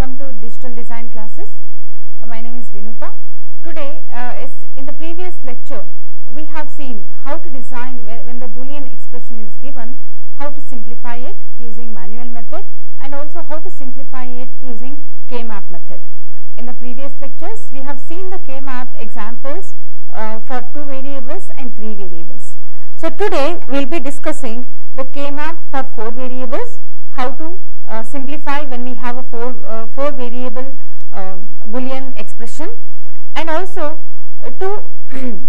welcome to digital design classes. Uh, my name is Vinuta. Today, uh, in the previous lecture, we have seen how to design when the boolean expression is given, how to simplify it using manual method and also how to simplify it using K-map method. In the previous lectures, we have seen the K-map examples uh, for two variables and three variables. So today we will be discussing the K-map for four variables, how to simplify when we have a four, uh, four variable uh, boolean expression and also uh, to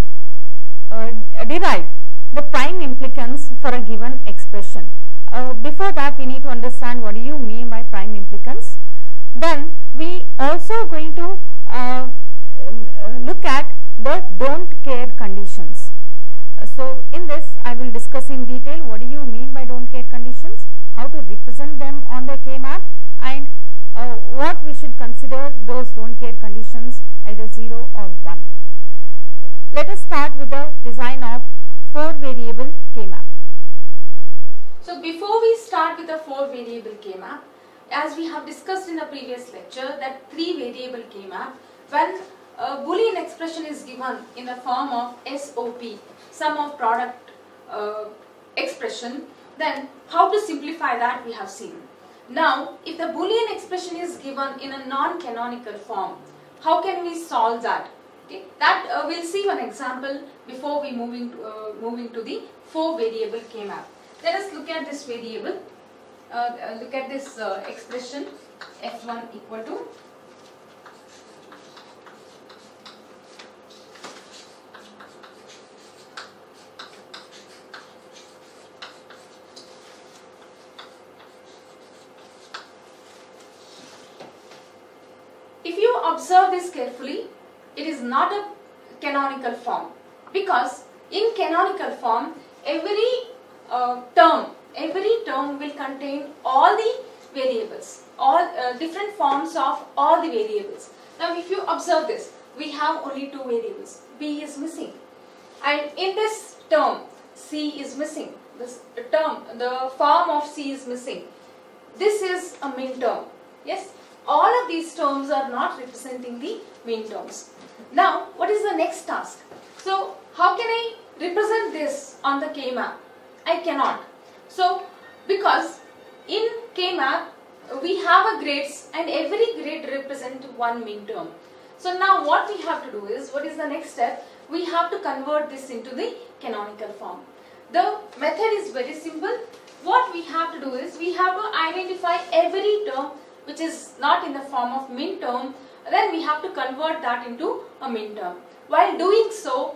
uh, derive the prime implicants for a given expression. Uh, before that we need to understand what do you mean by prime implicants. Then we also going to uh, uh, look at the don't care conditions. Uh, so in this I will discuss in detail what do you mean by don't care conditions, how to represent them on the K map and uh, what we should consider those don't care conditions either 0 or 1. Let us start with the design of 4 variable K map. So before we start with the four variable K-map, as we have discussed in the previous lecture that three variable K-map, when a boolean expression is given in the form of SOP, sum of product uh, expression, then how to simplify that we have seen. Now, if the boolean expression is given in a non-canonical form, how can we solve that? Okay, that uh, we'll see one example before we moving to, uh, moving to the four variable K-map. Let us look at this variable. Uh, uh, look at this uh, expression f1 equal to If you observe this carefully, it is not a canonical form because in form every uh, term every term will contain all the variables all uh, different forms of all the variables. Now if you observe this we have only two variables. B is missing. And in this term c is missing. This term the form of c is missing. This is a min term. Yes? All of these terms are not representing the min terms. Now what is the next task? So how can i represent this on the k map i cannot. So because in k map we have a grades and every grade represent one min term so now what we have to do is what is the next step? We have to convert this into the canonical form. The method is very simple. What we have to do is we have to identify every term which is not in the form of min term then we have to convert that into a min term while doing so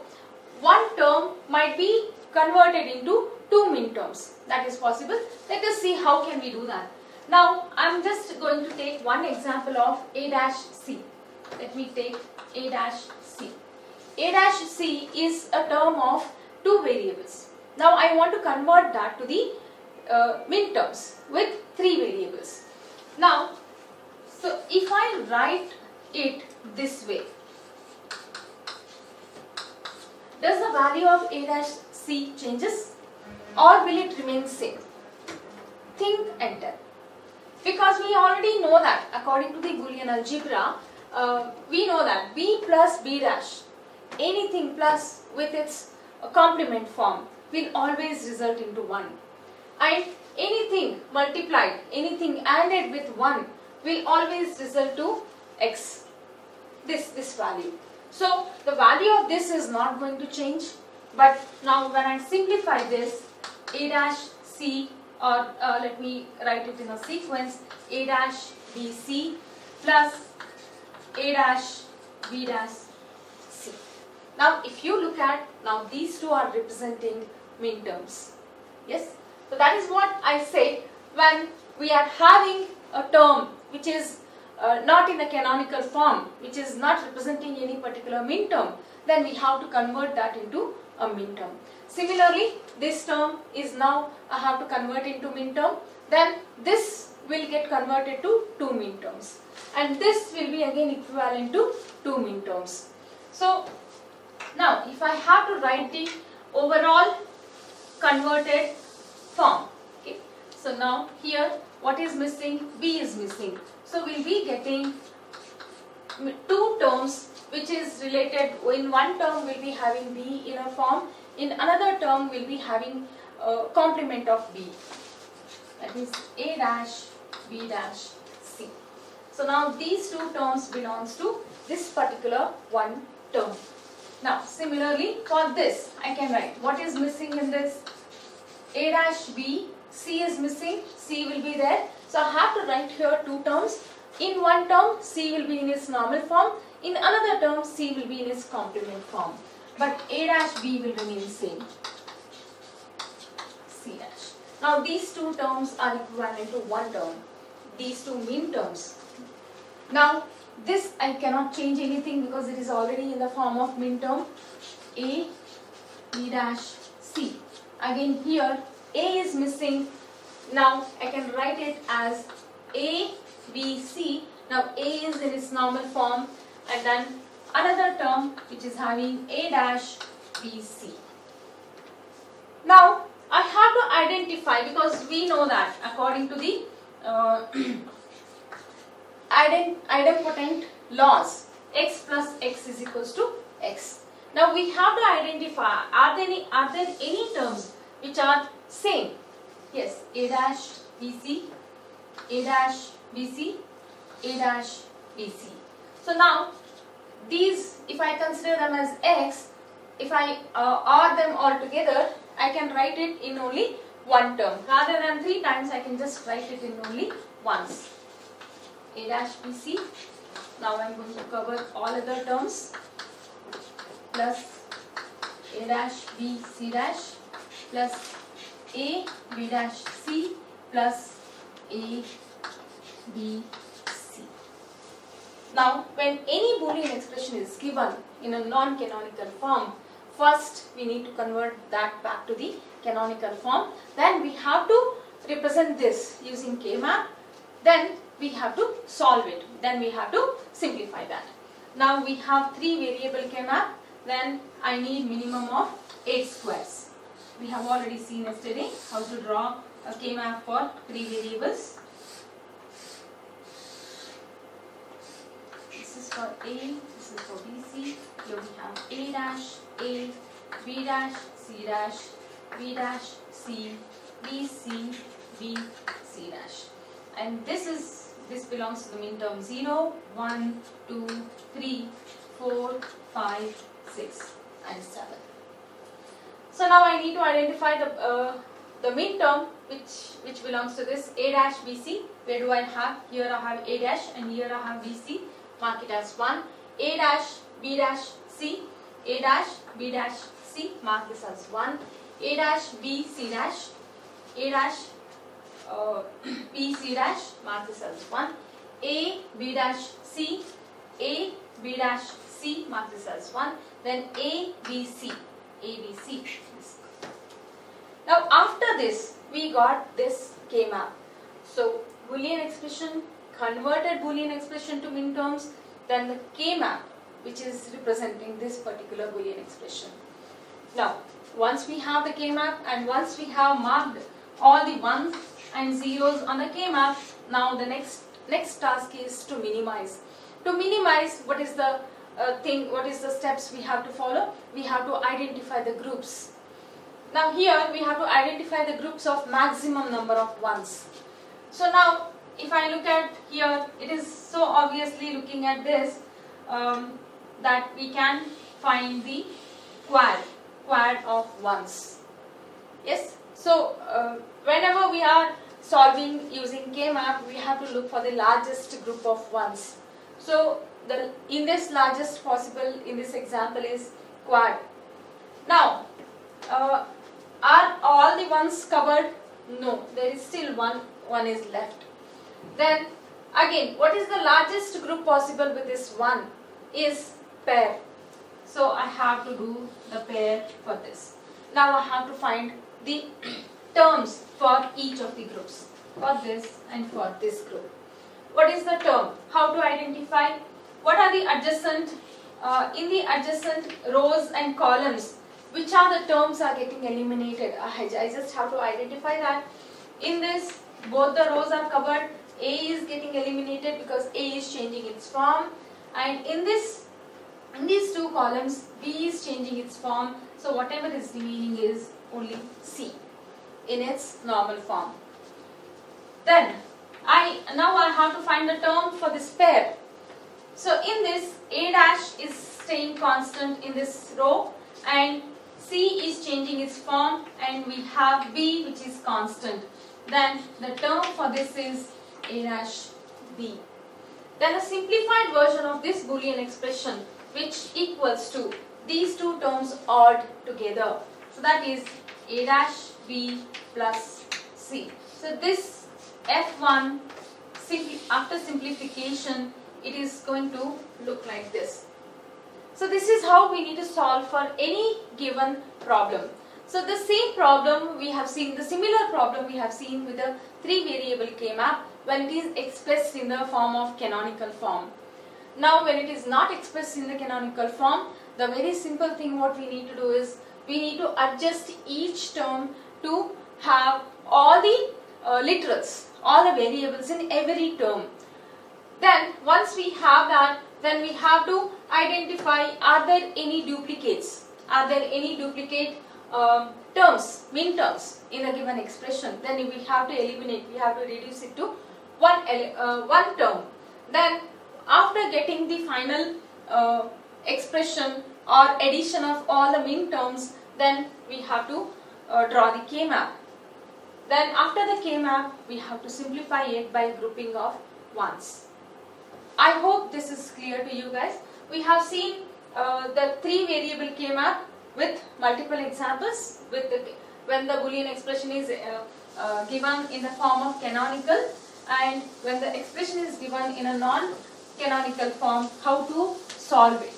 one term might be converted into two min terms. That is possible. Let us see how can we do that. Now i'm just going to take one example of a dash c. Let me take a dash c. A dash c is a term of two variables. Now i want to convert that to the uh, min terms with three variables. Now so if i write it this way does the value of a dash c changes or will it remain same? Think and tell because we already know that according to the boolean algebra uh, we know that b plus b dash anything plus with its uh, complement form will always result into 1 and anything multiplied anything added with 1 will always result to x. This this value so the value of this is not going to change. But now when I simplify this a dash c or uh, let me write it in a sequence a dash bc plus a dash b dash c. Now if you look at now these two are representing min terms. Yes? So that is what I say when we are having a term which is uh, not in the canonical form, which is not representing any particular min term, then we have to convert that into a min term. Similarly, this term is now I have to convert into min term, then this will get converted to two min terms, and this will be again equivalent to two min terms. So now if I have to write the overall converted form, okay. So now here what is missing? B is missing. So we'll be getting two terms which is related in one term we'll be having B in a form in another term we'll be having a complement of B that is A dash B dash C. So now these two terms belongs to this particular one term. Now similarly for this I can write what is missing in this A dash B C is missing C will be there. So I have to write here two terms. In one term C will be in its normal form. In another term C will be in its complement form. But A dash B will remain same. C dash. Now these two terms are equivalent to one term. These two mean terms. Now this I cannot change anything because it is already in the form of min term. A, B dash, C. Again here A is missing. Now I can write it as A, B, C. Now A is in its normal form and then another term which is having A dash, B, C. Now I have to identify because we know that according to the uh, idempotent laws x plus x is equals to x. Now we have to identify are there any are there any terms which are same? Yes, a dash bc, a dash bc, a dash bc. So now these if I consider them as x, if I uh, add them all together, I can write it in only one term. Rather than three times, I can just write it in only once. A dash BC. Now I'm going to cover all other terms plus A dash B C dash plus A B dash C plus A B C. Now when any Boolean expression is given in a non-canonical form, first we need to convert that back to the canonical form. Then we have to represent this using K-map. Then we have to solve it. Then we have to simplify that. Now we have three variable K-map. Then I need minimum of 8 squares. We have already seen yesterday how to draw a K-map for three variables. This is for A, this is for BC. Here we have A dash, A, B dash, C dash, B dash, C, B, C, B, C dash. And this is, this belongs to the min term 0, 1, 2, 3, 4, 5, 6 and 7. So now I need to identify the, uh, the min term which, which belongs to this A dash BC. Where do I have? Here I have A dash and here I have BC. Mark it as 1. A dash B dash C. A dash B dash C. Mark this as 1. A dash B C dash. A dash uh, B C dash. Mark this as 1. A B dash C. A B dash C. Mark this as 1. Then A B C. A B C. Now after this we got this K map. So Boolean expression, converted Boolean expression to min terms, then the K map which is representing this particular Boolean expression. Now once we have the K map and once we have marked all the ones and zeros on the K map, now the next next task is to minimize. To minimize what is the uh, thing, what is the steps we have to follow? We have to identify the groups now here we have to identify the groups of maximum number of ones. So now if I look at here, it is so obviously looking at this um, that we can find the quad, quad of ones. Yes, so uh, whenever we are solving using K-map, we have to look for the largest group of ones. So the in this largest possible in this example is quad. Now, uh, are all the ones covered? No, there is still one, one is left. Then again, what is the largest group possible with this one? Is pair. So I have to do the pair for this. Now I have to find the terms for each of the groups. For this and for this group. What is the term? How to identify? What are the adjacent, uh, in the adjacent rows and columns, which are the terms are getting eliminated. I just have to identify that. In this, both the rows are covered. A is getting eliminated because a is changing its form. And in this in these two columns b is changing its form. So whatever is remaining is only c in its normal form. Then i now i have to find the term for this pair. So in this a dash is staying constant in this row. And c is changing its form and we have b which is constant. Then the term for this is a dash b. Then a simplified version of this boolean expression which equals to these two terms odd together. So that is a dash b plus c. So this f1 simply after simplification it is going to look like this so this is how we need to solve for any given problem. So the same problem we have seen, the similar problem we have seen with the three variable k-map when it is expressed in the form of canonical form. Now when it is not expressed in the canonical form, the very simple thing what we need to do is we need to adjust each term to have all the uh, literals, all the variables in every term. Then once we have that, then we have to identify are there any duplicates, are there any duplicate um, terms, mean terms in a given expression. Then we have to eliminate, we have to reduce it to one, uh, one term. Then after getting the final uh, expression or addition of all the mean terms, then we have to uh, draw the k-map. Then after the k-map, we have to simplify it by grouping of ones. I hope this is clear to you guys. We have seen uh, the three variable k-map with multiple examples with the, when the boolean expression is uh, uh, given in the form of canonical and when the expression is given in a non-canonical form how to solve it.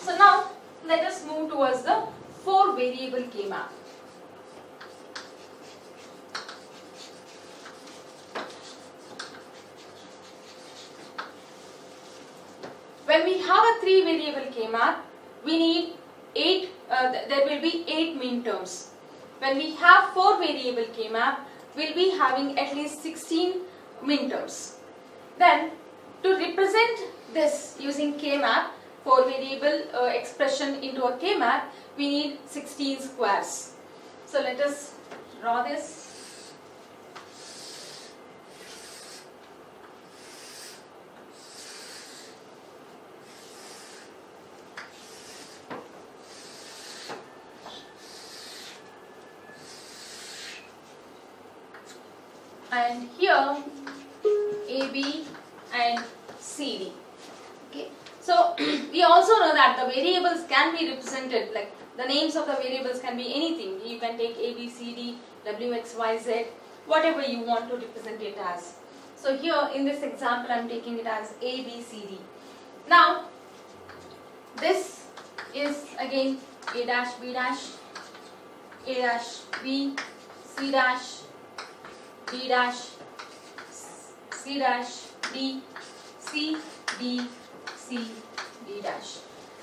So now let us move towards the four variable k-map. When we have a three variable k-map, we need eight, uh, th there will be eight min terms. When we have four variable k-map, we'll be having at least 16 min terms. Then to represent this using k-map, four variable uh, expression into a k-map, we need 16 squares. So let us draw this and here AB and CD. Okay. So we also know that the variables can be represented like the names of the variables can be anything. You can take A, B, C, D, W, X, Y, Z, whatever you want to represent it as. So here in this example I am taking it as A, B, C, D. Now this is again A dash, B dash, A dash, B, C dash, D dash, C dash, D, C, D, C, D dash.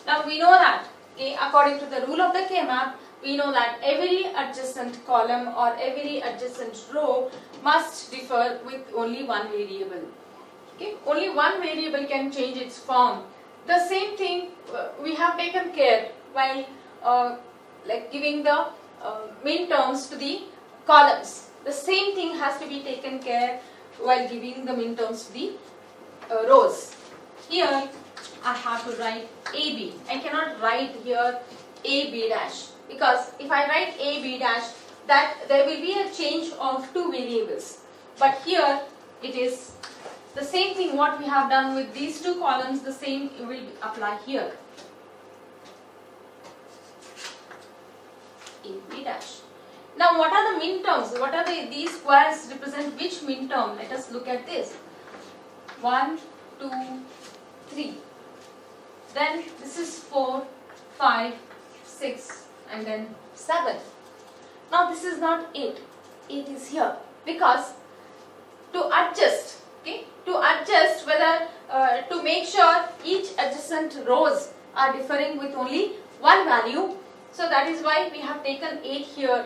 Now we know that okay, according to the rule of the K-map, we know that every adjacent column or every adjacent row must differ with only one variable. Okay, only one variable can change its form. The same thing uh, we have taken care while uh, like giving the uh, terms to the columns. The same thing has to be taken care while giving the min terms to the uh, rows. Here I have to write AB. I cannot write here AB dash because if I write AB dash that there will be a change of two variables. But here it is the same thing what we have done with these two columns the same will apply here. AB dash. Now what are the min terms? What are the, these squares represent which min term? Let us look at this. 1, 2, 3. Then this is 4, 5, 6 and then 7. Now this is not 8. 8 is here because to adjust, okay, to adjust whether, uh, to make sure each adjacent rows are differing with only one value. So that is why we have taken 8 here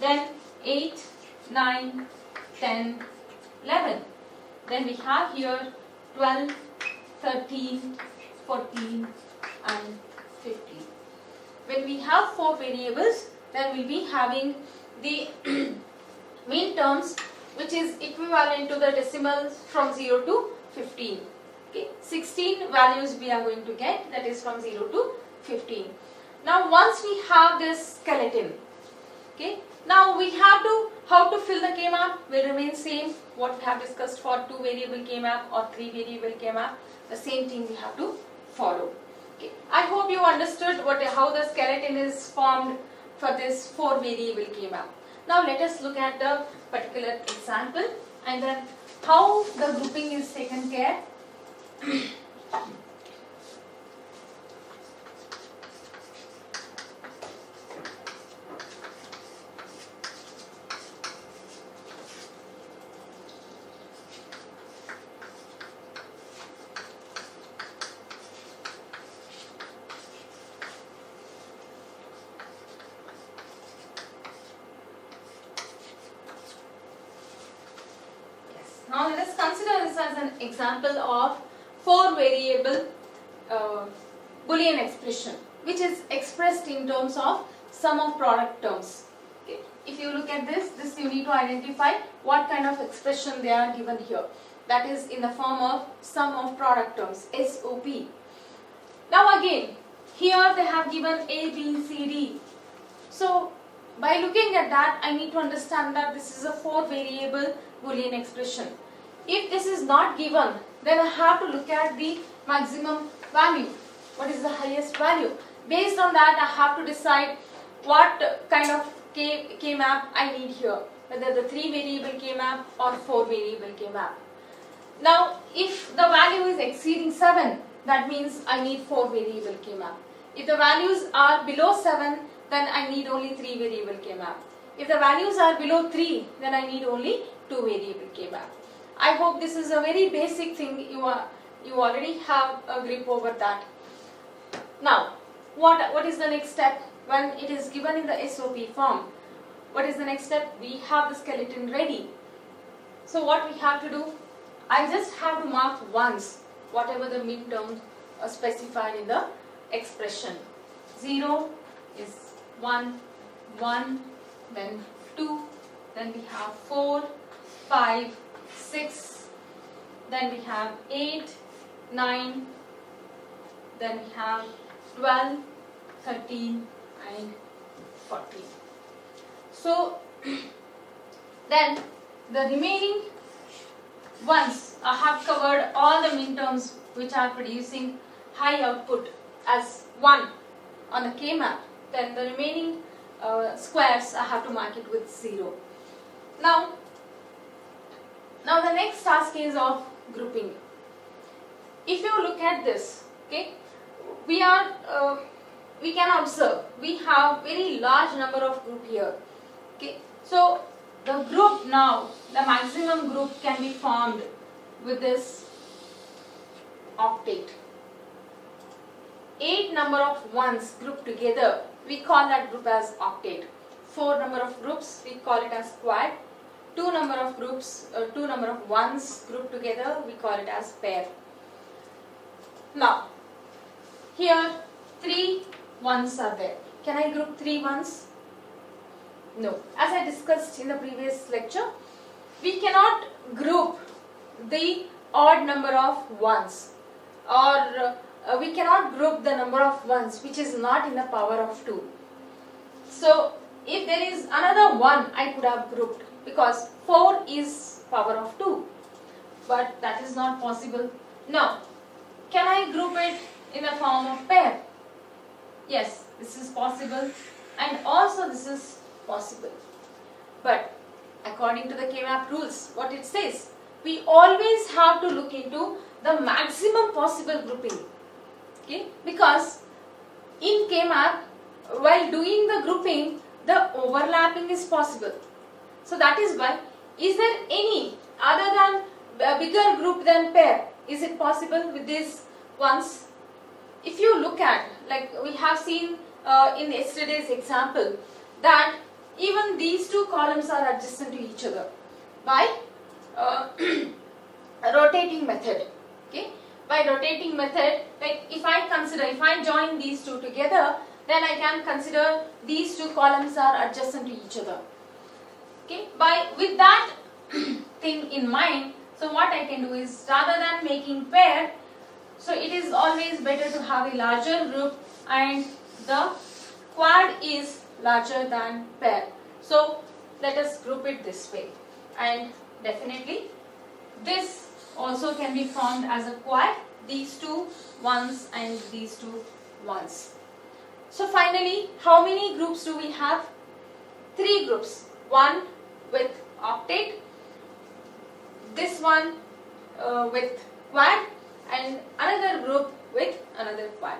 then 8, 9, 10, 11. Then we have here 12, 13, 14 and 15. When we have four variables, then we'll be having the mean terms which is equivalent to the decimals from 0 to 15. Okay, 16 values we are going to get that is from 0 to 15. Now once we have this skeleton, okay, now we have to, how to fill the K-map will remain same what we have discussed for two variable K-map or three variable K-map, the same thing we have to follow. Okay. I hope you understood what how the skeleton is formed for this four variable K-map. Now let us look at the particular example and then how the grouping is taken care. Yes. Now let us consider this as an example of four variable uh, Boolean expression which is expressed in terms of sum of product terms. Okay. If you look at this, this you need to identify what kind of expression they are given here. That is in the form of sum of product terms, SOP. Now again, here they have given A, B, C, D. So by looking at that, I need to understand that this is a four variable Boolean expression. If this is not given, then I have to look at the maximum value. What is the highest value? Based on that, I have to decide what kind of K, K map I need here. Whether the three variable K map or four variable K map. Now, if the value is exceeding 7, that means I need 4 variable K map. If the values are below 7, then I need only 3 variable K map. If the values are below 3, then I need only 2 variable K map. I hope this is a very basic thing you are you already have a grip over that. Now, what what is the next step when it is given in the SOP form? What is the next step? We have the skeleton ready. So what we have to do? I just have to mark once whatever the min terms are specified in the expression. 0 is 1, 1, then 2, then we have 4, 5, 6, then we have 8, 9, then we have 12, 13 and 14. So then the remaining ones I have covered all the min terms which are producing high output as 1 on the K map, then the remaining uh, squares I have to mark it with 0. Now, now the next task is of grouping. If you look at this, okay, we are uh, we can observe we have very large number of group here. Okay, so the group now, the maximum group can be formed with this octet. 8 number of ones grouped together, we call that group as octet. 4 number of groups, we call it as quad. 2 number of groups, uh, 2 number of ones grouped together, we call it as pair. Now, here 3 ones are there. Can I group three ones? No. As I discussed in the previous lecture, we cannot group the odd number of ones or uh, we cannot group the number of ones which is not in the power of 2. So, if there is another 1 I could have grouped because 4 is power of 2 but that is not possible. Now, can I group it in the form of pair? Yes, this is possible and also this is possible. But according to the K-map rules, what it says, we always have to look into the maximum possible grouping. Okay? Because in K-map, while doing the grouping, the overlapping is possible. So that is why, is there any other than a bigger group than pair? Is it possible with these ones? If you look at, like we have seen uh, in yesterday's example, that even these two columns are adjacent to each other by uh, rotating method. Okay, by rotating method, like if I consider, if I join these two together, then I can consider these two columns are adjacent to each other. Okay, by with that thing in mind, so what I can do is rather than making pair, so it is always better to have a larger group and the quad is larger than pair. So let us group it this way and definitely this also can be formed as a quad these two ones and these two ones. So finally how many groups do we have? Three groups. One with octet, this one uh, with quad and another group with another quad.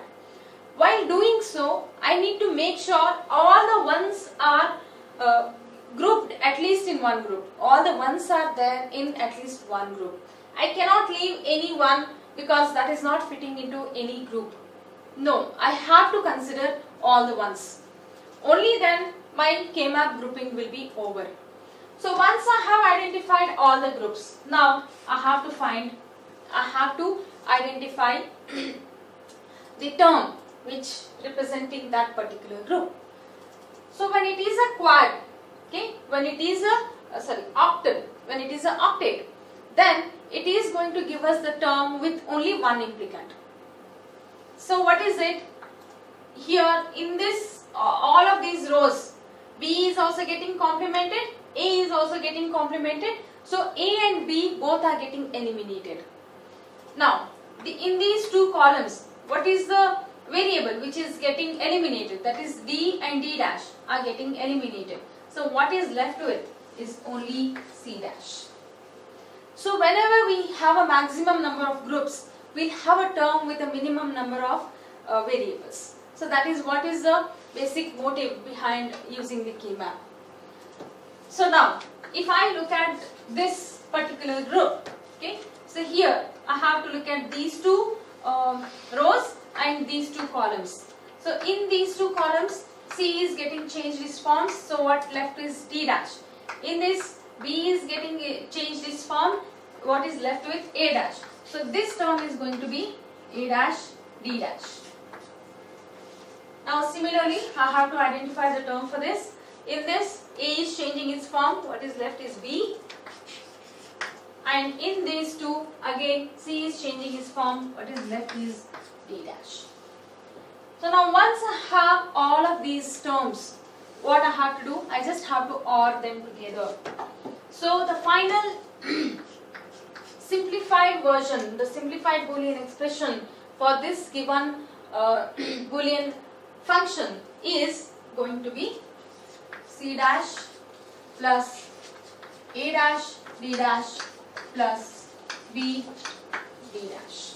While doing so, I need to make sure all the ones are uh, grouped at least in one group. All the ones are there in at least one group. I cannot leave any one because that is not fitting into any group. No, I have to consider all the ones. Only then my K-map grouping will be over. So once I have identified all the groups, now I have to find, I have to identify the term which representing that particular group. So when it is a quad, okay, when it is a, uh, sorry, octet, when it is a octet, then it is going to give us the term with only one implicant. So what is it? Here in this, uh, all of these rows, B is also getting complemented, A is also getting complemented. So A and B both are getting eliminated. Now, the, in these two columns, what is the variable which is getting eliminated? That is D and D dash are getting eliminated. So what is left with is only C dash. So whenever we have a maximum number of groups, we'll have a term with a minimum number of uh, variables. So that is what is the basic motive behind using the K-map. So now, if I look at this particular group, okay, so here I have to look at these two um, rows and these two columns. So in these two columns, C is getting changed its forms, so what left is D dash. In this, B is getting uh, changed its form, what is left with A dash. So this term is going to be A dash, D dash. Now similarly, I have to identify the term for this. In this, A is changing its form, what is left is B. And in these two, again, C is changing its form, what is left is D dash. So now once I have all of these terms, what I have to do, I just have to OR them together. So the final simplified version, the simplified Boolean expression for this given uh, Boolean function is going to be C dash plus A dash D dash plus B dash.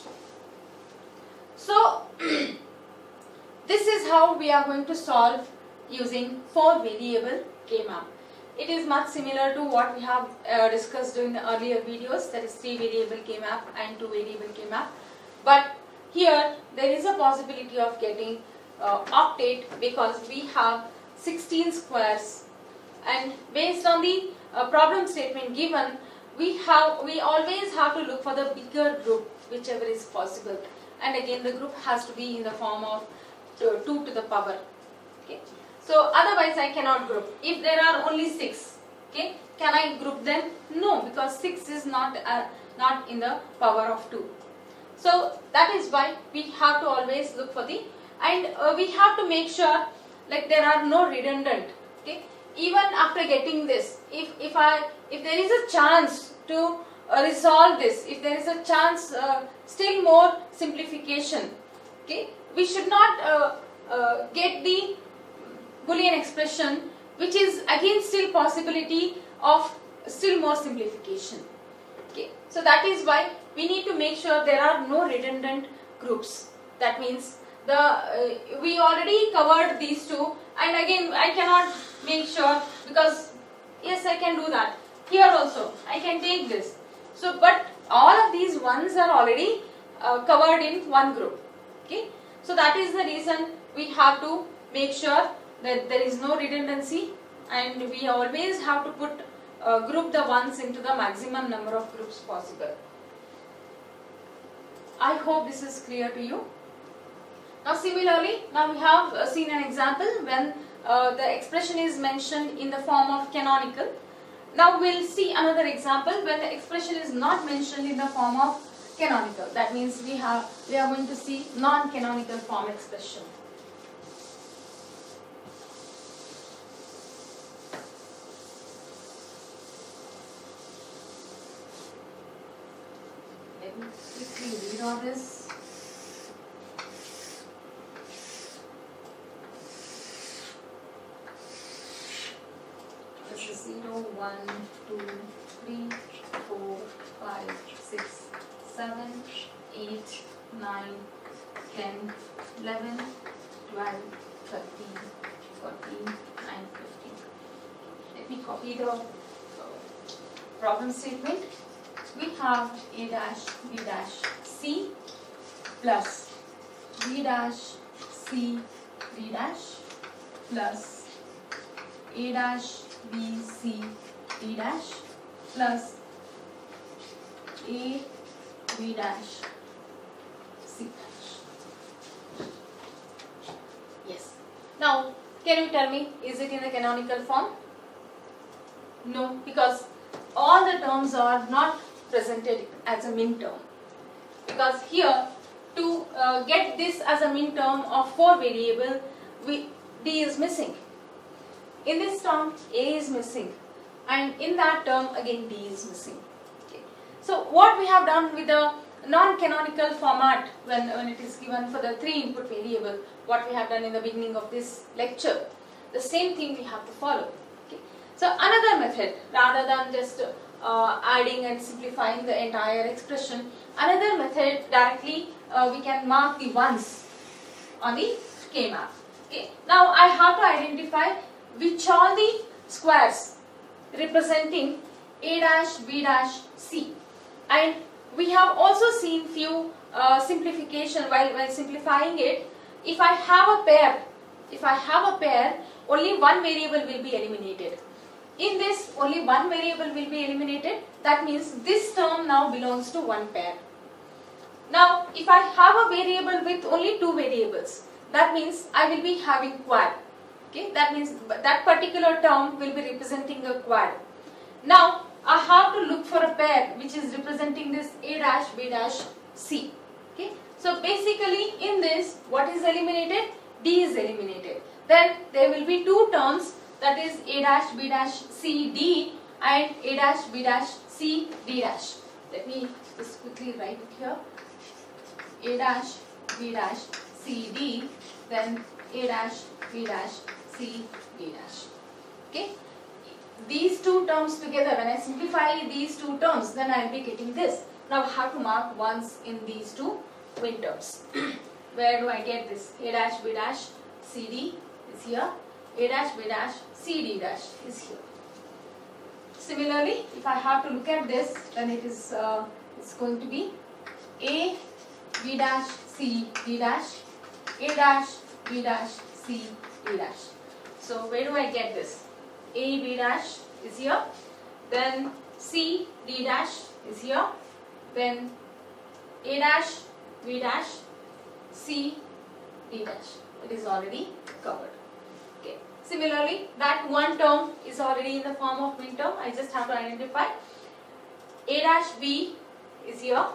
So this is how we are going to solve using four variable K-map. It is much similar to what we have uh, discussed during the earlier videos that is three variable K-map and two variable K-map. But here there is a possibility of getting uh, octet because we have 16 squares and based on the uh, problem statement given we have we always have to look for the bigger group whichever is possible. And again the group has to be in the form of 2 to the power. Okay. So otherwise I cannot group. If there are only 6 okay can I group them? No because 6 is not uh, not in the power of 2 so that is why we have to always look for the and uh, we have to make sure like there are no redundant okay even after getting this if if i if there is a chance to uh, resolve this if there is a chance uh, still more simplification okay we should not uh, uh, get the boolean expression which is again still possibility of still more simplification okay. So that is why we need to make sure there are no redundant groups. That means the uh, we already covered these two. And again I cannot make sure because yes I can do that. Here also I can take this. So but all of these ones are already uh, covered in one group. Okay? So that is the reason we have to make sure that there is no redundancy. And we always have to put uh, group the ones into the maximum number of groups possible. I hope this is clear to you. Now similarly, now we have uh, seen an example when uh, the expression is mentioned in the form of canonical. Now we'll see another example when the expression is not mentioned in the form of canonical. That means we have we are going to see non-canonical form expression. Let me quickly read all this. This is 0, 1, 2, 3, 4, 5, 6, 7, 8, 9, 10, 11, 12, 13, 14, 9, 15. Let me copy the uh, problem statement. We have A dash B dash C plus B dash C B dash plus A dash B C D dash plus A B dash C dash. Yes. Now, can you tell me, is it in the canonical form? No, because all the terms are not presented as a min term. Because here, to uh, get this as a min term of 4 variable, we, D is missing. In this term, A is missing. And in that term, again, D is missing. So, what we have done with the non-canonical format when, when it is given for the three input variable, what we have done in the beginning of this lecture, the same thing we have to follow. Okay. So, another method rather than just uh, adding and simplifying the entire expression, another method directly uh, we can mark the ones on the K map. Okay. Now, I have to identify which are the squares representing A dash, B dash, C. And we have also seen few uh, simplification while, while simplifying it. If I have a pair, if I have a pair, only one variable will be eliminated. In this, only one variable will be eliminated. That means this term now belongs to one pair. Now, if I have a variable with only two variables, that means I will be having quad. Okay, that means that particular term will be representing a quad. Now, I have to look for a pair which is representing this A dash, B dash, C. Okay, so basically in this, what is eliminated? D is eliminated. Then there will be two terms that is A dash, B dash, C, D and A dash, B dash, C, D dash. Let me just quickly write it here. A dash, B dash, C, D, then A dash, B dash, C, D dash. Okay. These two terms together, when I simplify these two terms, then I will be getting this. Now have to mark ones in these two min terms. Where do I get this? A dash, B dash, C, D is here. A dash, B dash, C, D dash is here. Similarly, if I have to look at this, then it is uh, it's going to be A, B dash, C, D dash, A dash, B dash, C, D dash. So where do I get this? A, B dash is here, then C, D dash is here, then A dash, B dash, C, D dash. It is already covered. Okay. Similarly, that one term is already in the form of min term. I just have to identify. A dash B is here,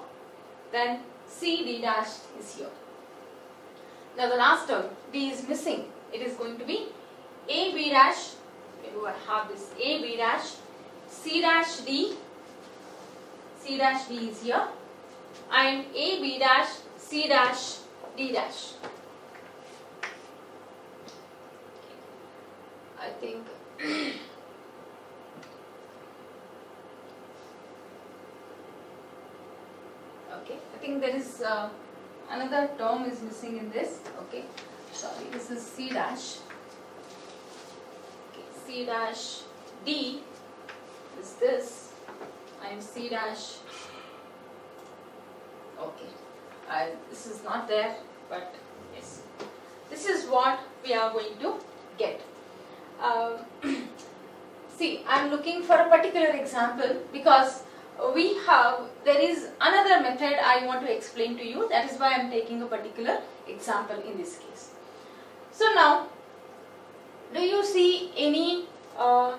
then C, D dash is here. Now the last term, D is missing. It is going to be A, B dash, I have this? A, B dash, C dash D, C dash D is here, and A, B dash, C dash, D dash. I think okay I think there is uh, another term is missing in this okay sorry this is C dash C dash D is this. I am C dash. Okay. I, this is not there but yes. This is what we are going to get. Um, see I'm looking for a particular example because we have there is another method I want to explain to you. That is why I'm taking a particular example in this case. So now do you see any uh,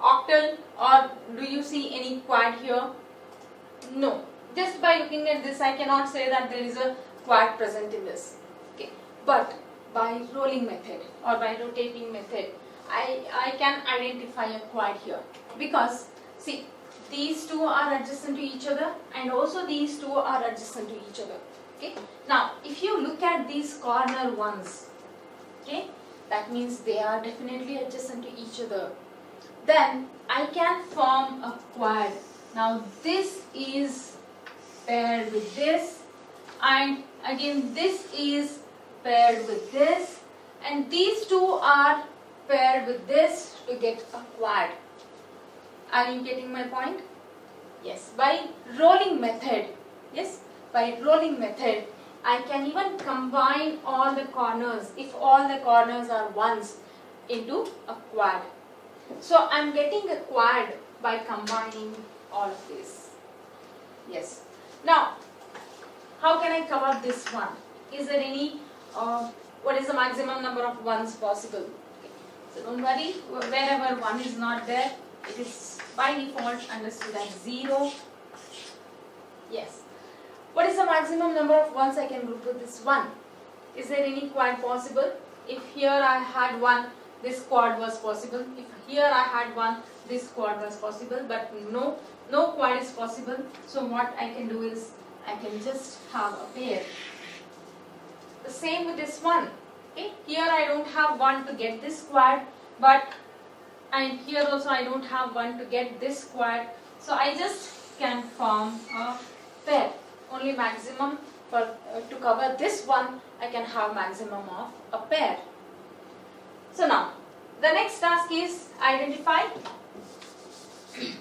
octal or do you see any quad here? No. Just by looking at this I cannot say that there is a quad present in this. Okay. But by rolling method or by rotating method I, I can identify a quad here because see these two are adjacent to each other and also these two are adjacent to each other okay now if you look at these corner ones okay that means they are definitely adjacent to each other. Then I can form a quad now this is paired with this. And again this is paired with this. And these two are paired with this to get a quad. Are you getting my point? Yes, by rolling method, yes, by rolling method, I can even combine all the corners, if all the corners are ones, into a quad. So I'm getting a quad by combining all of this. Yes. Now, how can I cover this one? Is there any, uh, what is the maximum number of ones possible? So don't worry, wherever 1 is not there, it is by default understood as 0. Yes. What is the maximum number of ones I can group with this 1? Is there any quad possible? If here I had 1, this quad was possible. If here I had 1, this quad was possible. But no, no quad is possible. So what I can do is, I can just have a pair. The same with this one. Okay, here I don't have one to get this quad, but and here also I don't have one to get this quad. So I just can form a pair. Only maximum for uh, to cover this one, I can have maximum of a pair. So now, the next task is identify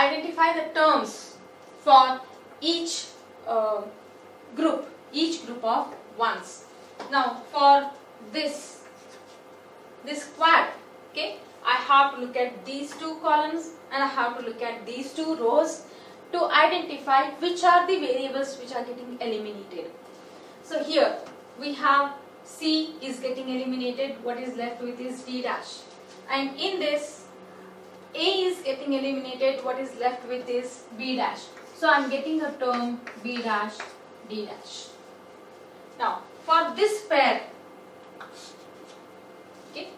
identify the terms for each uh, group, each group of ones. Now for this, this quad, okay, I have to look at these two columns and I have to look at these two rows to identify which are the variables which are getting eliminated. So here we have C is getting eliminated, what is left with is D dash. And in this, A is getting eliminated, what is left with is B dash. So I am getting a term B dash, D dash. Now, for this pair, okay,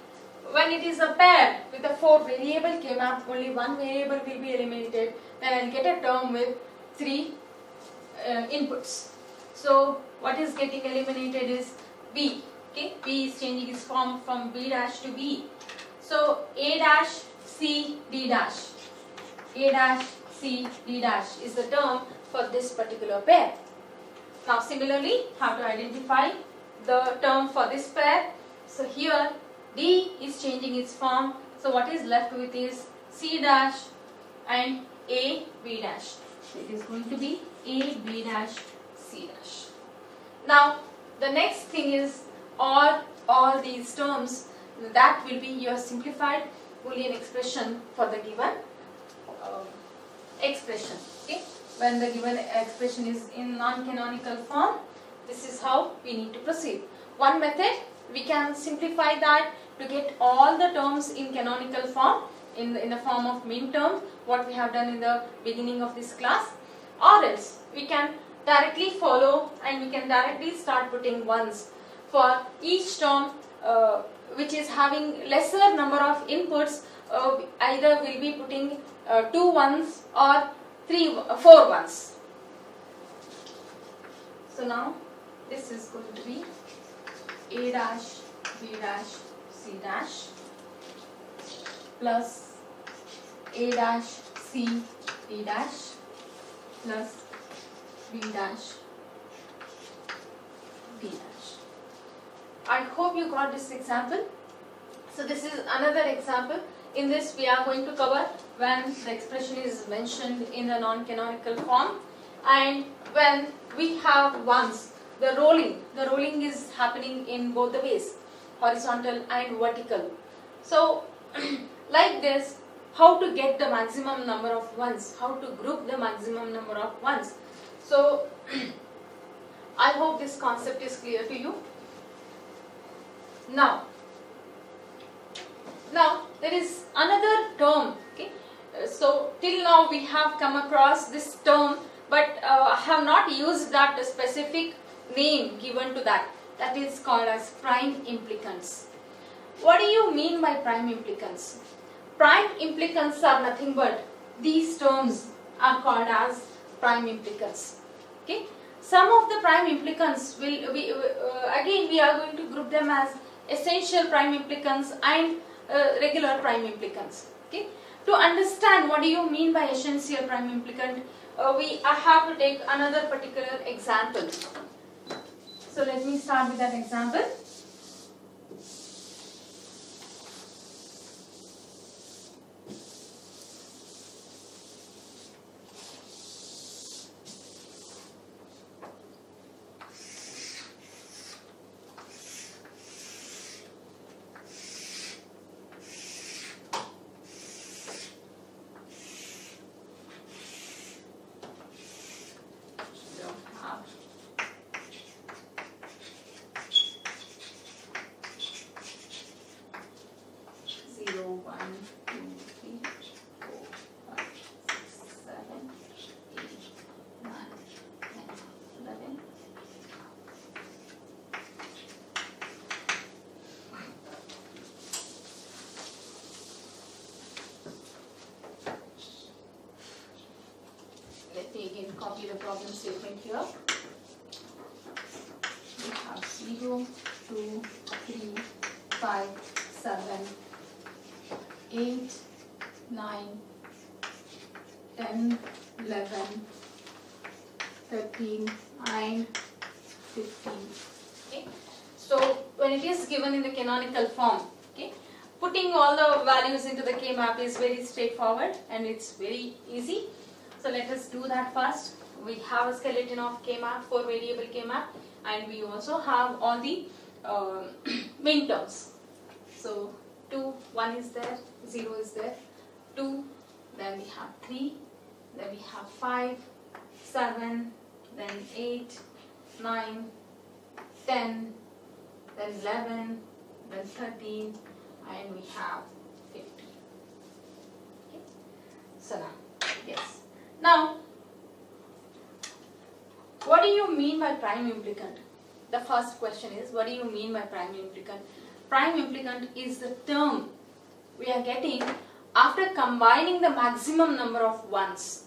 when it is a pair with a four variable K map, only one variable will be eliminated, I'll get a term with three uh, inputs. So, what is getting eliminated is B, okay, B is changing its form from B dash to B. So, A dash, C, D dash, A dash, C, D dash is the term for this particular pair. Now similarly, how to identify the term for this pair. So here D is changing its form. So what is left with is C dash and A B dash. It is going to be A B dash C dash. Now the next thing is all all these terms that will be your simplified Boolean expression for the given uh, expression. Okay when the given expression is in non-canonical form, this is how we need to proceed. One method, we can simplify that to get all the terms in canonical form, in the, in the form of min terms, what we have done in the beginning of this class. Or else, we can directly follow and we can directly start putting ones for each term uh, which is having lesser number of inputs, uh, either we'll be putting uh, two ones or three, uh, four ones. So now this is going to be A dash, B dash, C dash plus A dash, C, D dash plus B dash, b dash. I hope you got this example. So this is another example. In this we are going to cover when the expression is mentioned in the non-canonical form and when we have once the rolling the rolling is happening in both the ways horizontal and vertical so like this how to get the maximum number of ones, how to group the maximum number of ones. So, I hope this concept is clear to you. Now, now there is another term. Okay, so till now we have come across this term, but uh, have not used that specific name given to that. That is called as prime implicants. What do you mean by prime implicants? Prime implicants are nothing but these terms are called as prime implicants. Okay. Some of the prime implicants will we uh, again we are going to group them as essential prime implicants and uh, regular prime implicants. Okay. To understand what do you mean by essential prime implicant, uh, we have to take another particular example. So let me start with that example. don't have zero, one, two, three, four, five, six, seven, eight, nine, ten, eleven. Let me again copy the problem statement here. We have 0, 2, 3, 5, 7, 8, 9, 10, 11, 13, and 15. Okay. So when it is given in the canonical form, okay, putting all the values into the K map is very straightforward and it's very easy. So let us do that first. We have a skeleton of K map, 4 variable K map, and we also have all the uh, min terms. So 2, 1 is there, 0 is there, 2, then we have 3, then we have 5, 7, then 8, 9, 10, then 11, then 13, and we have 15. Okay. So now, yes. Now, what do you mean by prime implicant? The first question is, what do you mean by prime implicant? Prime implicant is the term we are getting after combining the maximum number of ones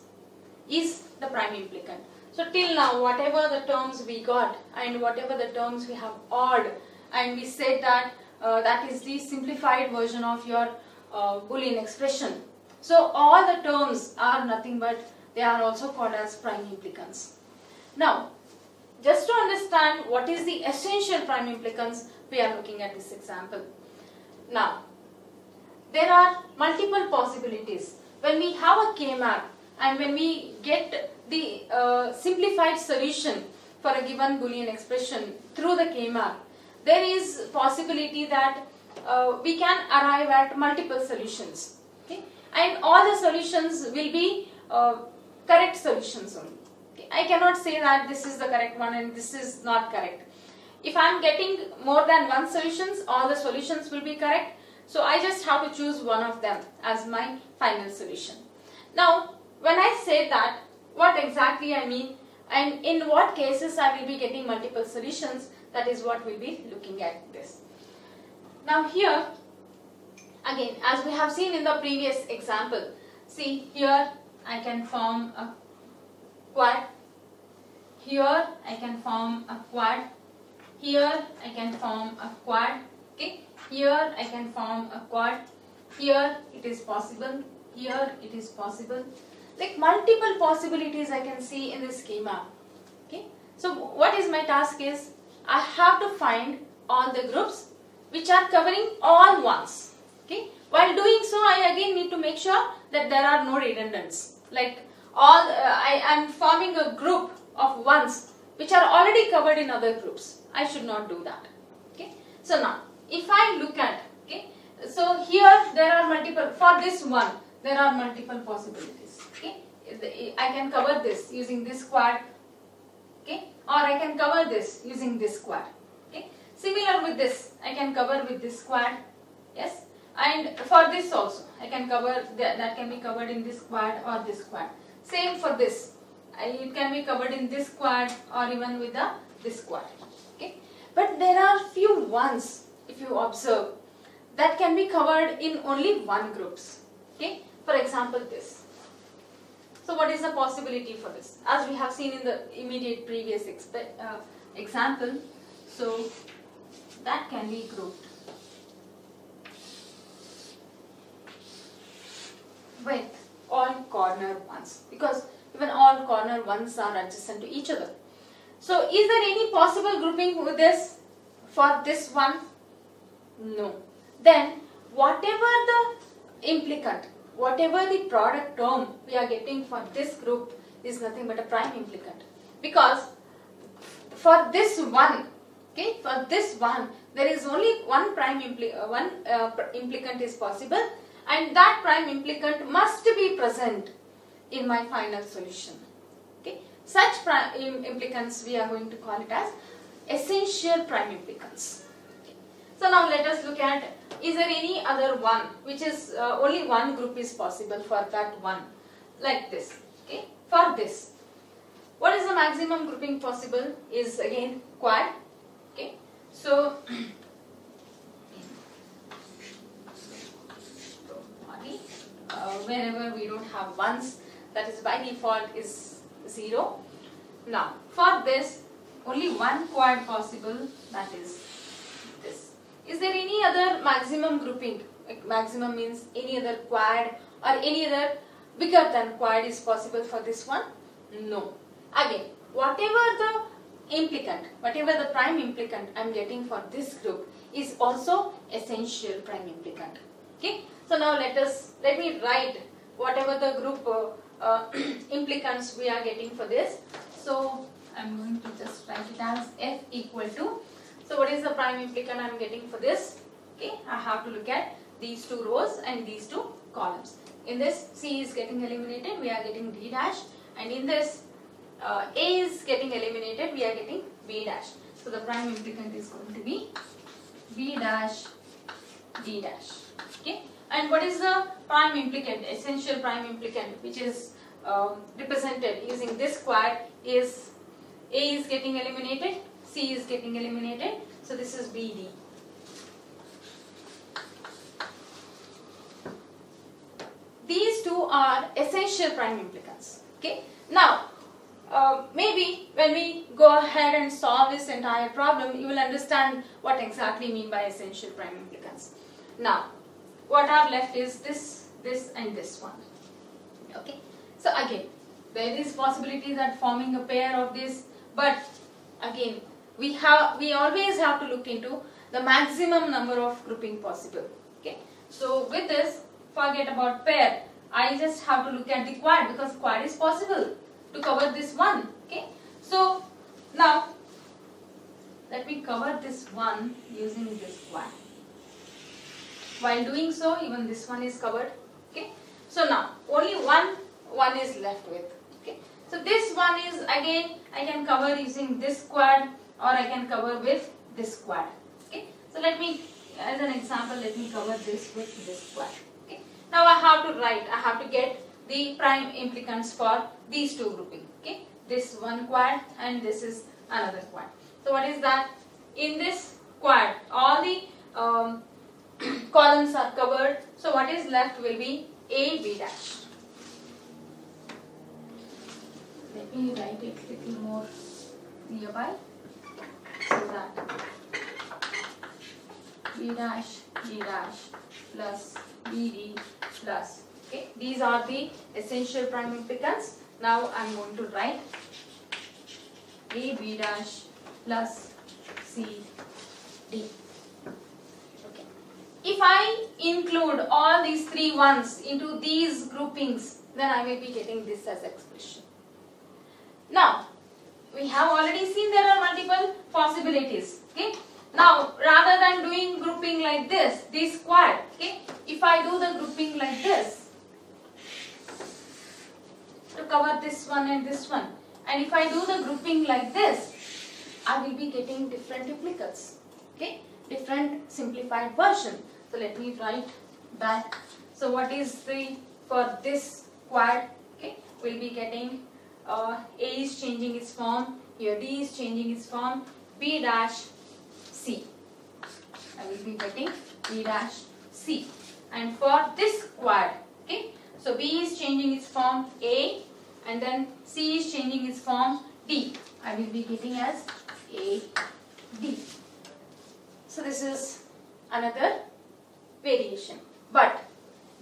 is the prime implicant. So till now, whatever the terms we got and whatever the terms we have ORed and we said that uh, that is the simplified version of your uh, Boolean expression. So all the terms are nothing but they are also called as prime implicants. Now, just to understand what is the essential prime implicants, we are looking at this example. Now, there are multiple possibilities. When we have a K-map and when we get the uh, simplified solution for a given Boolean expression through the K-map, there is possibility that uh, we can arrive at multiple solutions. Okay? And all the solutions will be uh, correct solutions only. Okay? I cannot say that this is the correct one and this is not correct. If I am getting more than one solutions, all the solutions will be correct. So I just have to choose one of them as my final solution. Now, when I say that, what exactly I mean and in what cases I will be getting multiple solutions, that is what we'll be looking at this. Now here, again, as we have seen in the previous example, see here I can form a quad, here I can form a quad, here I can form a quad, okay, here I can form a quad, here it is possible, here it is possible, like multiple possibilities I can see in this schema, okay. So what is my task is, I have to find all the groups which are covering all ones, okay. While doing so, I again need to make sure that there are no redundants, like all, uh, I am forming a group of ones which are already covered in other groups. I should not do that. Okay. So now, if I look at, okay, so here there are multiple, for this one, there are multiple possibilities. I can cover this using this square. Okay, or I can cover this using this square. Okay, similar with this, I can cover with this square. Yes, and for this also, I can cover that, that can be covered in this quad or this quad. Same for this, it can be covered in this quad or even with the this quad. Okay, but there are few ones if you observe that can be covered in only one groups. Okay, for example this. So what is the possibility for this? As we have seen in the immediate previous uh, example, so that can be grouped with all corner ones because even all corner ones are adjacent to each other. So is there any possible grouping with this for this one? No. Then whatever the implicant, whatever the product term we are getting for this group is nothing but a prime implicant because for this one, okay, for this one there is only one prime impli uh, one uh, implicant is possible and that prime implicant must be present in my final solution. Okay, such prime implicants we are going to call it as essential prime implicants. So now let us look at is there any other one which is uh, only one group is possible for that one like this. Okay, for this what is the maximum grouping possible is again quad. Okay, so uh, wherever we don't have ones that is by default is 0. Now for this only one quad possible that is. Is there any other maximum grouping? Like maximum means any other quad or any other bigger than quad is possible for this one? No. Again, whatever the implicant, whatever the prime implicant I am getting for this group is also essential prime implicant. Okay. So now let us, let me write whatever the group uh, uh, implicants we are getting for this. So I'm going to just write it as F equal to, so what is the prime implicant I'm getting for this? Okay, I have to look at these two rows and these two columns. In this C is getting eliminated, we are getting D dash and in this uh, A is getting eliminated, we are getting B dash. So the prime implicant is going to be B dash D dash. Okay. And what is the prime implicant, essential prime implicant, which is um, represented using this quad is A is getting eliminated, C is getting eliminated, so this is BD. These two are essential prime implicants. Okay. Now, uh, maybe when we go ahead and solve this entire problem, you will understand what exactly mean by essential prime implicants. Now, what are left is this, this and this one. Okay. So again, there is possibility that forming a pair of this, but again, we have, we always have to look into the maximum number of grouping possible. Okay. So with this, forget about pair. I just have to look at the quad because quad is possible to cover this one. Okay. So now, let me cover this one using this quad. While doing so, even this one is covered. Okay. So now, only one one is left with. Okay. So this one is again I can cover using this quad or I can cover with this quad. Okay. So let me, as an example, let me cover this with this quad. Okay. Now I have to write. I have to get the prime implicants for these two grouping. Okay. This one quad and this is another quad. So what is that? In this quad, all the um, columns are covered. So what is left will be A, B dash. Let me write it a little more nearby that B dash, B dash plus BD plus. Okay, these are the essential prime implicants. Now I am going to write A, B dash plus C, D. If I include all these three ones into these groupings, then I may be getting this as expression. Now, we have already seen there are multiple possibilities. Okay. Now, rather than doing grouping like this, this quad, okay, if I do the grouping like this, to cover this one and this one. And if I do the grouping like this, I will be getting different duplicates. Okay, different simplified version. So let me write that. So what is the for this quad? Okay, we'll be getting uh, A is changing its form. Here D is changing its form. B dash C. I will be getting B dash C. And for this quad, okay, so B is changing its form A and then C is changing its form D. I will be getting as A, D. So this is another variation. But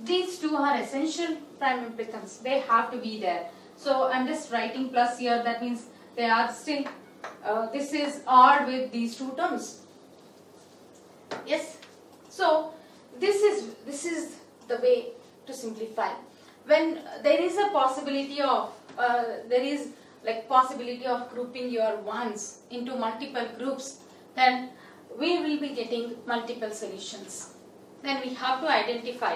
these two are essential prime implicants. They have to be there. So I'm just writing plus here. That means they are still, uh, this is ORed with these two terms. Yes. So this is, this is the way to simplify. When there is a possibility of, uh, there is like possibility of grouping your ones into multiple groups, then we will be getting multiple solutions. Then we have to identify.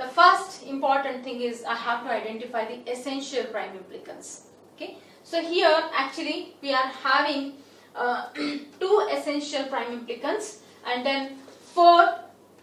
The first important thing is I have to identify the essential prime implicants. Okay. So here actually we are having uh, two essential prime implicants and then four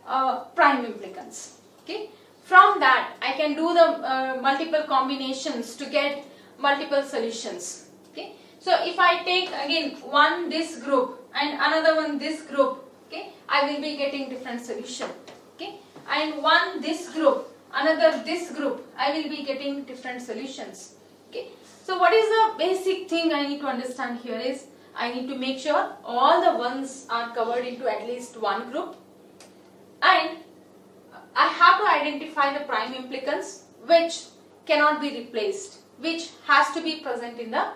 uh, prime implicants. Okay. From that I can do the uh, multiple combinations to get multiple solutions. Okay. So if I take again one this group and another one this group, okay, I will be getting different solution. Okay. And one this group, another this group, I will be getting different solutions. Okay. So what is the basic thing I need to understand here is I need to make sure all the ones are covered into at least one group and I have to identify the prime implicants which cannot be replaced which has to be present in the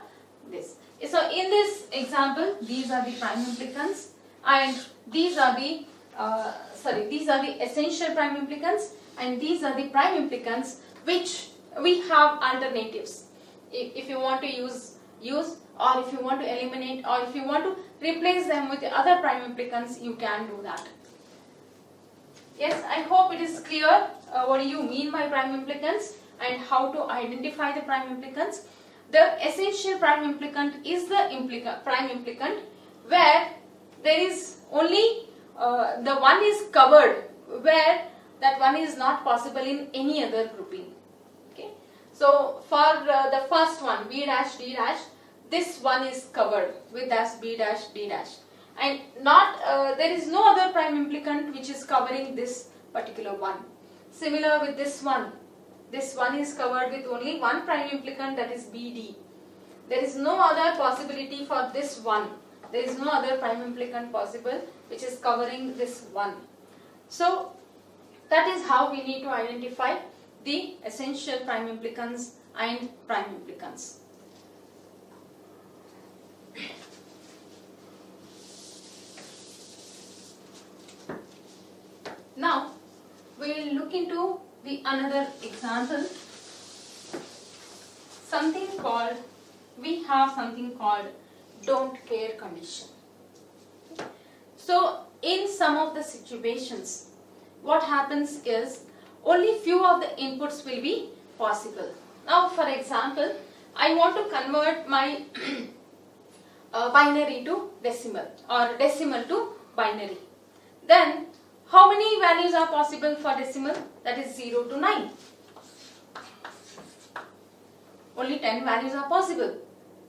this. So in this example these are the prime implicants and these are the uh, sorry these are the essential prime implicants and these are the prime implicants which we have alternatives. If, if you want to use use or if you want to eliminate or if you want to replace them with the other prime implicants you can do that. Yes, I hope it is clear uh, what you mean by prime implicants and how to identify the prime implicants. The essential prime implicant is the implica prime implicant where there is only uh, the one is covered where that one is not possible in any other grouping. Okay. So for uh, the first one B dash D dash this one is covered with dash B dash D dash and not uh, there is no other prime implicant which is covering this particular one. Similar with this one, this one is covered with only one prime implicant that is BD. There is no other possibility for this one. There is no other prime implicant possible which is covering this one. So that is how we need to identify the essential prime implicants and prime implicants. Now, we will look into the another example. Something called, we have something called don't care condition. So, in some of the situations, what happens is only few of the inputs will be possible. Now, for example, I want to convert my uh, binary to decimal or decimal to binary. Then how many values are possible for decimal? That is 0 to 9. Only 10 values are possible.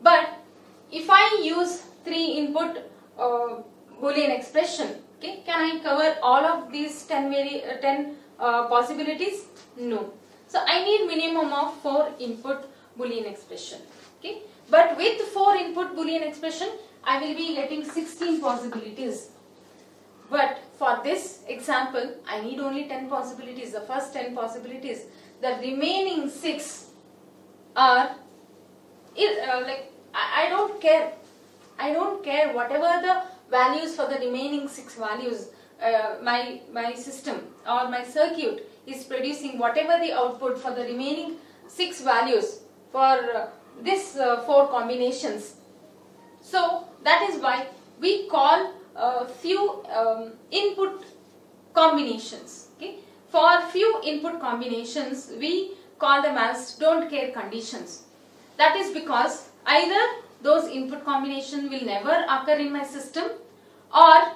But if I use 3 input uh, boolean expression, okay, can I cover all of these 10, vari uh, 10 uh, possibilities? No. So I need minimum of 4 input boolean expression. Okay. But with 4 input boolean expression, I will be getting 16 possibilities. But for this example, I need only 10 possibilities, the first 10 possibilities. The remaining 6 are, uh, like, I, don't care. I don't care whatever the values for the remaining 6 values, uh, my, my system or my circuit is producing whatever the output for the remaining 6 values for uh, this uh, 4 combinations. So that is why we call a few um, input combinations. Okay? For few input combinations, we call them as don't care conditions. That is because either those input combination will never occur in my system or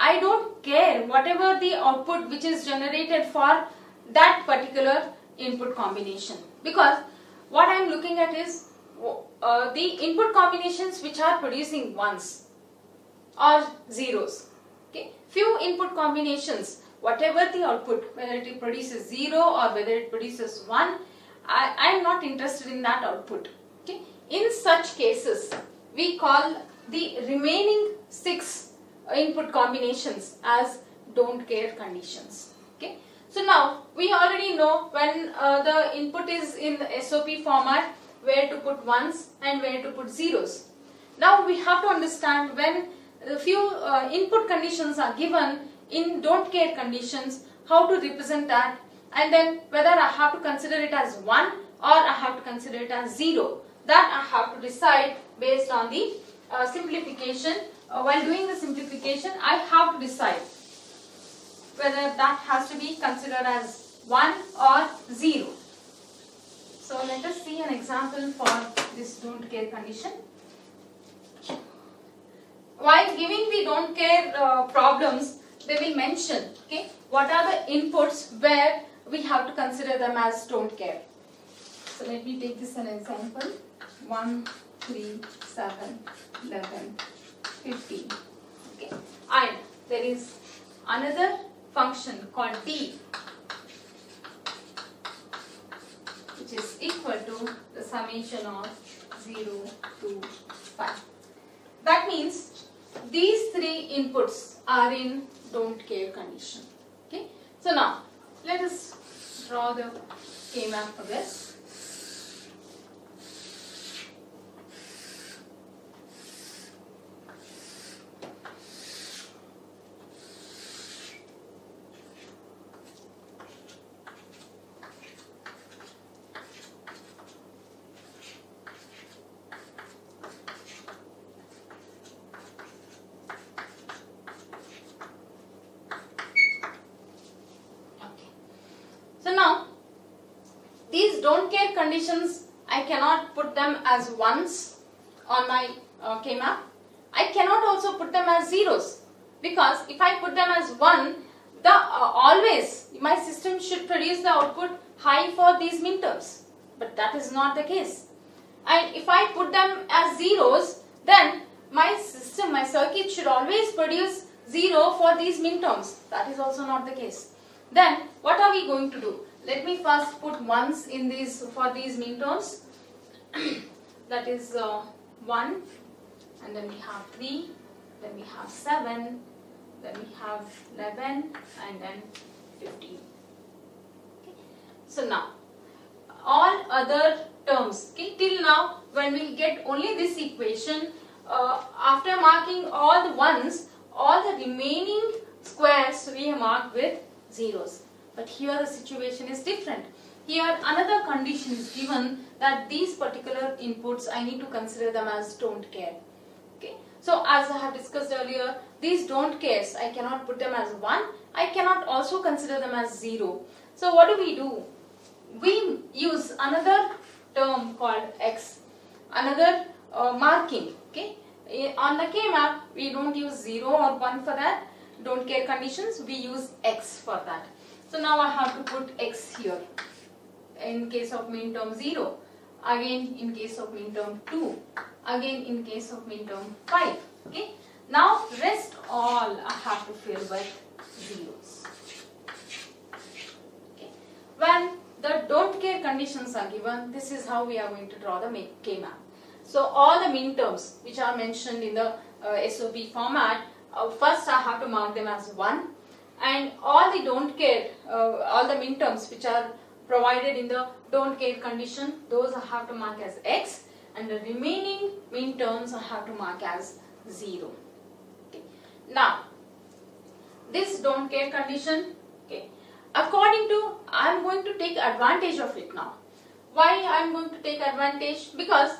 I don't care whatever the output which is generated for that particular input combination because what I am looking at is uh, the input combinations which are producing ones or zeros. Okay, few input combinations, whatever the output, whether it produces zero or whether it produces one, I, I am not interested in that output. Okay, in such cases, we call the remaining six input combinations as don't care conditions. Okay, so now we already know when uh, the input is in SOP format where to put ones and where to put zeros. Now we have to understand when a few uh, input conditions are given in don't care conditions, how to represent that and then whether I have to consider it as 1 or I have to consider it as 0. That I have to decide based on the uh, simplification. Uh, while doing the simplification, I have to decide whether that has to be considered as 1 or 0. So let us see an example for this don't care condition while giving the don't care uh, problems, they will mention okay, what are the inputs where we have to consider them as don't care. So let me take this an example. 1, 3, 7, 11, 15. Okay. And there is another function called d which is equal to the summation of 0 to 5. That means these three inputs are in don't care condition. Okay. So now let us draw the K-map for this. Don't care conditions, I cannot put them as ones on my uh, K-map. I cannot also put them as zeros because if I put them as 1, the uh, always my system should produce the output high for these minterms. But that is not the case. And if I put them as zeros, then my system, my circuit should always produce 0 for these minterms. That is also not the case. Then what are we going to do? Let me first put ones in these for these minterms. that is uh, 1 and then we have 3, then we have 7, then we have 11 and then 15. Okay. So now all other terms okay, till now when we get only this equation uh, after marking all the ones all the remaining squares we mark with zeros. But here the situation is different. Here another condition is given that these particular inputs I need to consider them as don't care. Okay. So as I have discussed earlier, these don't cares, I cannot put them as 1. I cannot also consider them as 0. So what do we do? We use another term called x, another uh, marking. Okay. On the K map, we don't use 0 or 1 for that. Don't care conditions, we use x for that. So now I have to put x here in case of min term 0, again in case of min term 2, again in case of min term 5. Okay. Now rest all I have to fill with zeros. Okay. When the don't care conditions are given, this is how we are going to draw the K map. So all the min terms which are mentioned in the uh, SOP format, uh, first I have to mark them as 1 and all the don't care, uh, all the minterms which are provided in the don't care condition, those I have to mark as x and the remaining minterms I have to mark as 0. Okay. Now, this don't care condition, okay, according to, I am going to take advantage of it now. Why I am going to take advantage? Because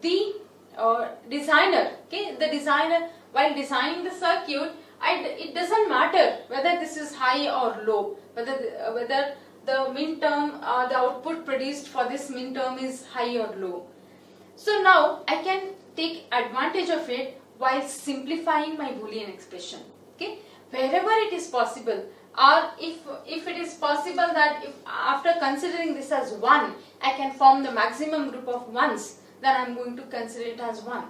the uh, designer, okay, the designer while designing the circuit I, it doesn't matter whether this is high or low, whether the, uh, whether the min term, uh, the output produced for this min term is high or low. So now I can take advantage of it while simplifying my boolean expression. Okay, wherever it is possible, or if if it is possible that if after considering this as one, I can form the maximum group of ones, then I am going to consider it as one.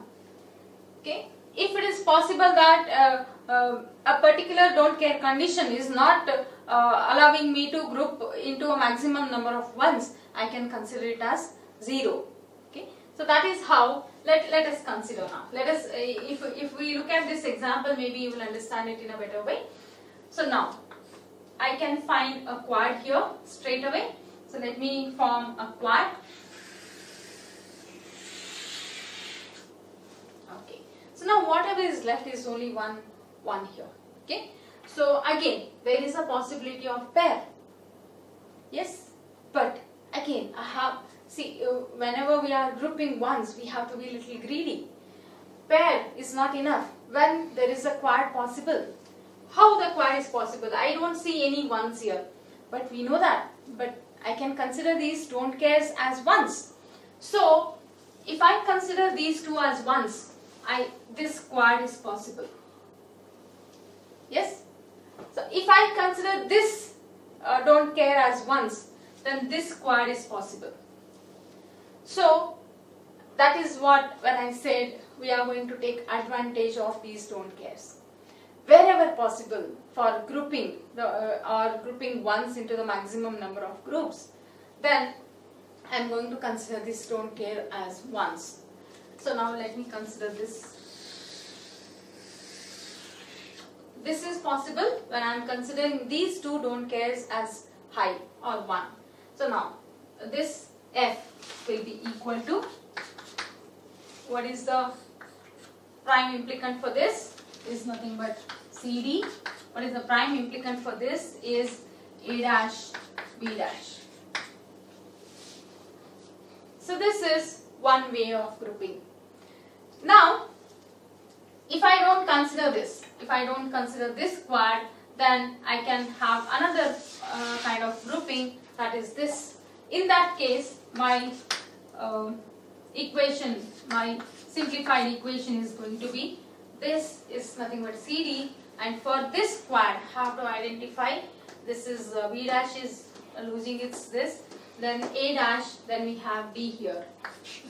Okay, if it is possible that uh, uh, a particular don't care condition is not uh, allowing me to group into a maximum number of ones, I can consider it as zero. Okay, so that is how let, let us consider now. Let us, uh, if, if we look at this example, maybe you will understand it in a better way. So now, I can find a quad here straight away. So let me form a quad. Okay. So now whatever is left is only one, one here. Okay. So again, there is a possibility of pair. Yes. But again, I have See, uh, whenever we are grouping ones, we have to be a little greedy. Pair is not enough when there is a quad possible. How the quad is possible? I don't see any ones here. But we know that. But I can consider these don't cares as ones. So, if I consider these two as ones, I this quad is possible. Yes? So, if I consider this uh, don't care as ones, then this quad is possible. So that is what when I said we are going to take advantage of these don't cares. Wherever possible for grouping the, uh, or grouping ones into the maximum number of groups, then I am going to consider this don't care as ones. So now let me consider this. This is possible when I am considering these two don't cares as high or 1. So now this f will be equal to what is the prime implicant for this? Is nothing but cd what is the prime implicant for this is a dash b dash. So this is one way of grouping. Now if I don't consider this if I don't consider this quad then I can have another uh, kind of grouping that is this. In that case my uh, equation, my simplified equation is going to be this is nothing but CD and for this quad have to identify? This is uh, B dash is losing its this then A dash then we have B here.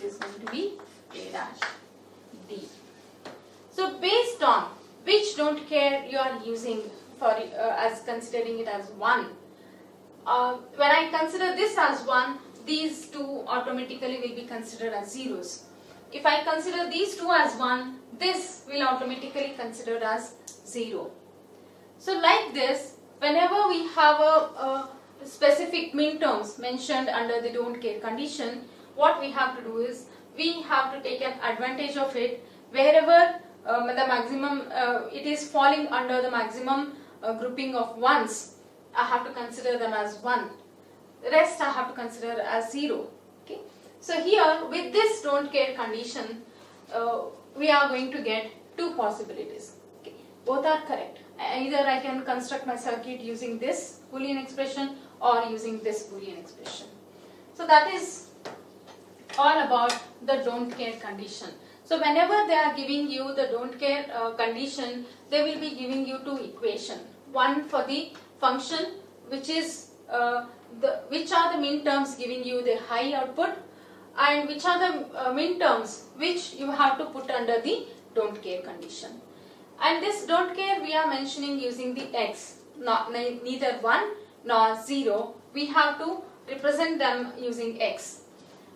This is going to be A dash D. So based on which don't care you are using for uh, as considering it as 1 uh, when I consider this as 1 these two automatically will be considered as zeros. If I consider these two as 1, this will automatically considered as 0. So like this, whenever we have a, a specific min terms mentioned under the don't care condition, what we have to do is we have to take an advantage of it wherever um, the maximum, uh, it is falling under the maximum uh, grouping of ones, I have to consider them as 1 the rest I have to consider as 0. Okay. So here with this don't care condition, we are going to get two possibilities. Okay. Both are correct. Either I can construct my circuit using this Boolean expression or using this Boolean expression. So that is all about the don't care condition. So whenever they are giving you the don't care uh, condition, they will be giving you two equation. One for the function which is uh, the, which are the min terms giving you the high output and which are the uh, min terms which you have to put under the don't care condition. And this don't care we are mentioning using the x, not neither 1 nor 0. We have to represent them using x.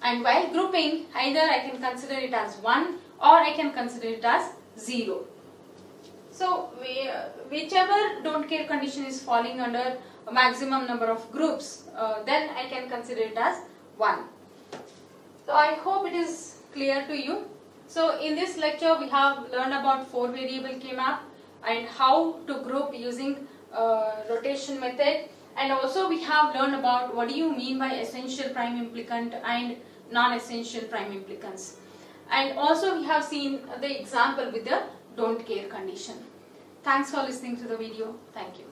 And while grouping, either I can consider it as 1 or I can consider it as 0. So, we, whichever don't care condition is falling under a maximum number of groups, uh, then I can consider it as 1. So I hope it is clear to you. So in this lecture we have learned about 4 variable K-map and how to group using uh, rotation method and also we have learned about what do you mean by essential prime implicant and non-essential prime implicants. And also we have seen the example with the don't care condition. Thanks for listening to the video. Thank you.